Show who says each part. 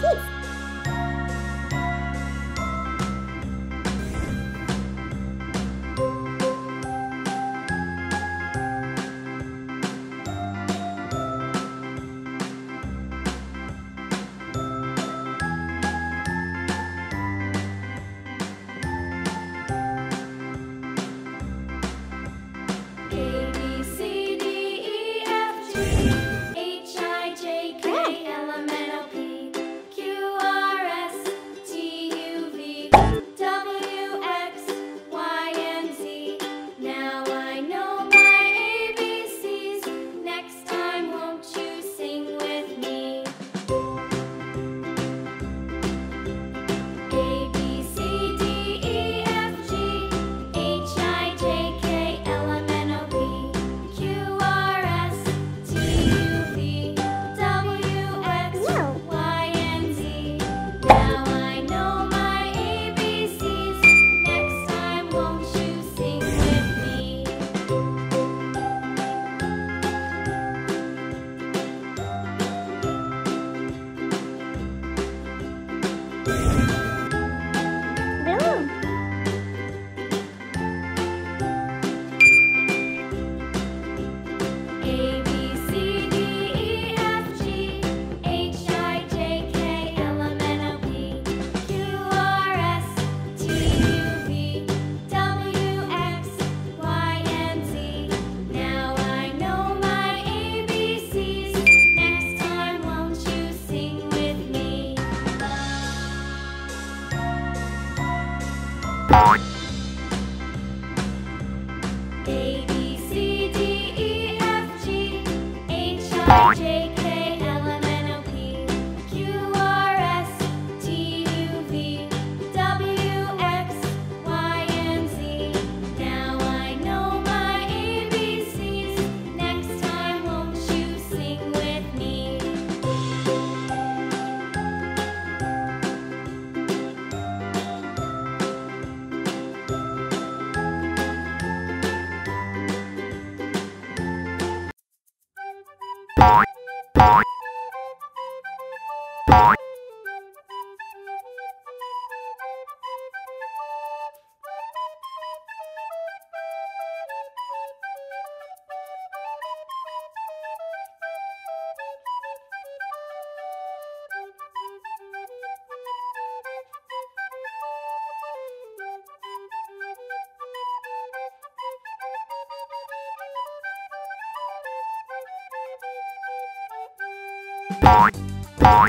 Speaker 1: 呜。Bye. Bye.